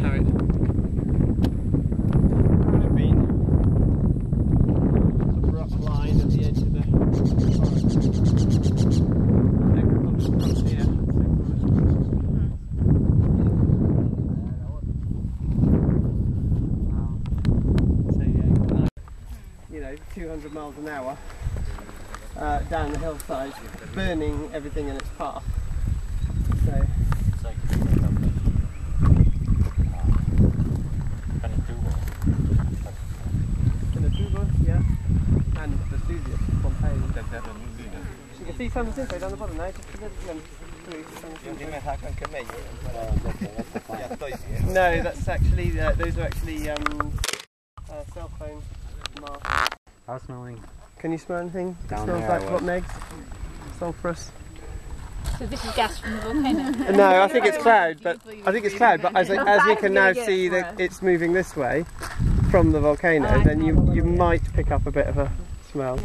how it been. Abrupt line at the edge of the you know, 200 miles an hour uh, down the hillside, burning everything in its path. Pompeii. You can see San Jacinto down the bottom now, just a little glimpse through San Jacinto. No, that's actually, uh, those are actually um, uh, cell phone masks. How's smelling? Can you smell anything? It smells there, like I rotten eggs. Sulphurous. So this is gas from the volcano. No, I think it's cloud, but I think it's cloud. But as, as we can now see that it's moving this way from the volcano, then you you might pick up a bit of a smell.